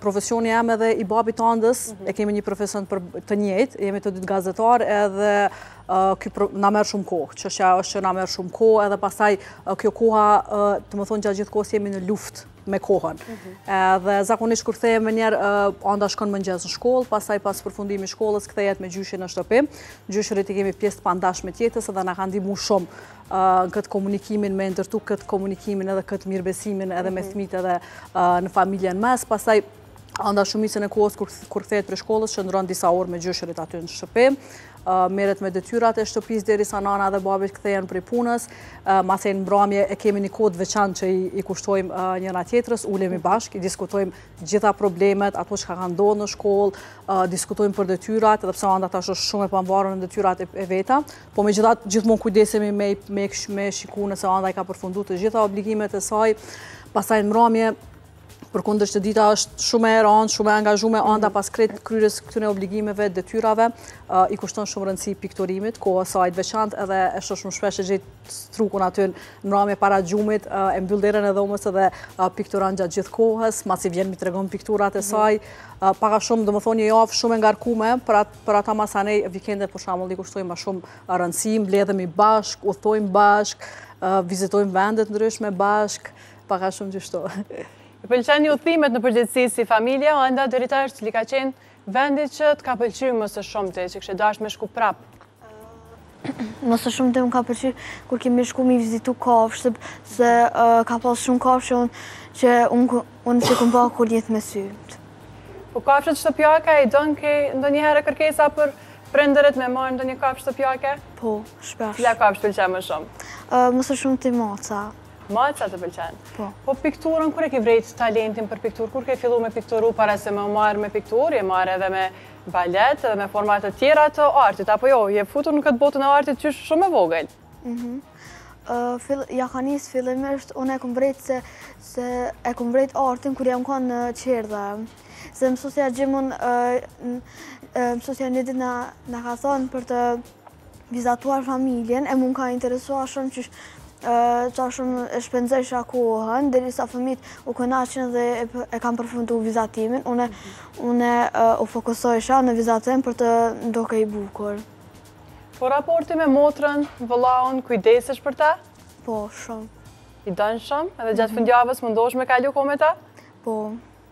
Profesioni jem edhe i babit të Andës, e kemi një profesion pra të njëjtë, jemi të dytë gazetarë edhe na merr shumë kohë, çështja është që na merr shumë kohë edhe pastaj kjo koha, domethonë gjatë gjithë kohës jemi në luftë me kohën. Mhm. Dhe zakonisht kur kthehemi njerë, Anda shkon në mëngjes në shkollë, pastaj pas përfundimit shkollës, kthehet me gjyshin në shtëpi, gjyshërit i kemi pjesë të pandashme t'jetës edhe na kanë ndihmu shumë këtë komunikimin, me ndërtu këtë komunikimin edhe këtë mirëbesimin edhe me mhm. fëmijët edhe në familje në mes, pastaj Anda shumicën e kohës kur kthehet prej shkollës, qëndron disa orë me gjyshërit aty në shpi, merret me detyrat e shtëpisë derisa nana dhe babi kthehen prej punës, masnej në mbramje e kemi një kohë t'veçantë që i kushtojmë njëna-tjetrës, ulemi mhm. bashkë, i diskutojmë gjitha problemet, ato që ka, ka ndodhë në shkollë, diskutojmë për detyrat, edhe pse Anda tash është shumë e pavarun në detyrat e veta, Po megjithatë, gjithmonë kujdesemi me me shiku nëse Anda i ka përfundu të gjitha obligimet e saj, pastaj në mramje, përkundër që dita është shumë e rëndë, shumë e angazhume, Anda pas krejt kryerjes këtyne obligimeve, detyrave, i kushton shumë rëndësi pikturimit, kohës saj të veçantë edhe e shumë shumë shpesh e gjej të strukun aty në mramje para gjumit, e mbyll derën e dhomës edhe pikturon gjatë gjithë kohës, masi vjen m'i tregon pikturat e saj, pak a shumë, domethonë një javë shumë e ngarkume, për atë për ata masanej vikendet për shembull i kushtojmë ma shumë rëndësi, mbledhemi bashkë, udhëtojmë bashkë, vizitojmë vende të ndryshme bashkë, pak a shumë qështu. I pëlqeni udhëtimet në përgjithësi si familje, Anda deri tash cili ka qenë vendi që të ka pëlqy më së shumti, që kishe dashtë me shku prapë? Më së shumti më ka pëlqy kur kemi shku m'i vizitu kafshët, se ka pas shumë kafshë unë që unë s'i kam pa kurrë në jetë me sy. Po kafshët shtëpiake, i don, ke ndonjëherë kërkesa për prindërit me marrë ndonjë kafshë shtëpiake? Po, shpesh. Cila kafshë të pëlqen më shumë? Më së shumti maca. Maca të pëlqen? Po. Po pikturën, kur e ke vrejtë talentin për pikturë? Kur ke fillu me pikturu para se me u marrë me pikturë, je marrë edhe me balet dhe me forma të tjera të artit, apo jo, je futur në këtë botën e artit qysh shumë e vogël. Mhm. Ja kam nisë fillimisht, unë e kam se e kam vrejt artin kur jam kanë në çerdhe. Se mësusja gjithmonë, mësusja një ditë na ka thonë për të vizatuar familjen, e mu m'ka interesu aq shumë që aq shumë e shpenzojsha kohën, derisa fëmijët u kënaqën dhe e kam përfundu vizatimin, une u fokusojsha në vizatim për t'u dokë i bukur. Po raporti me motrën, vëllaun, kujdesesh për ta? Po, shumë. I don shumë? Edhe gjatë mhm. fundjavës mundohesh me kalu kohë me ta? Po.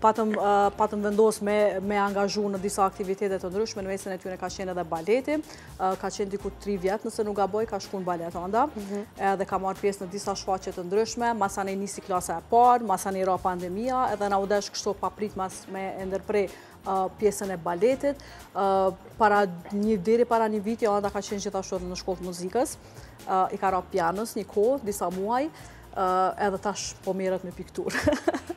patëm patëm vendos me e angazhu në disa aktivitete të ndryshme, në mesin e tyre ka qenë edhe baleti, ka qenë diku 3 vjet nëse nuk gaboj, ka shku në balet Anda, mhm. edhe ka marrë pjesë në disa shfaqje të ndryshme, masanej nisi klasa e parë, masanej ra pandemia, edhe na u desh kështu papritmas me e ndërpre pjesën e baletit. Para një deri para një viti Anda ka qenë gjithashtu edhe në shkollë të muzikës, i ka ra pianos një kohë, disa muaj, edhe tash po merret me pikturë.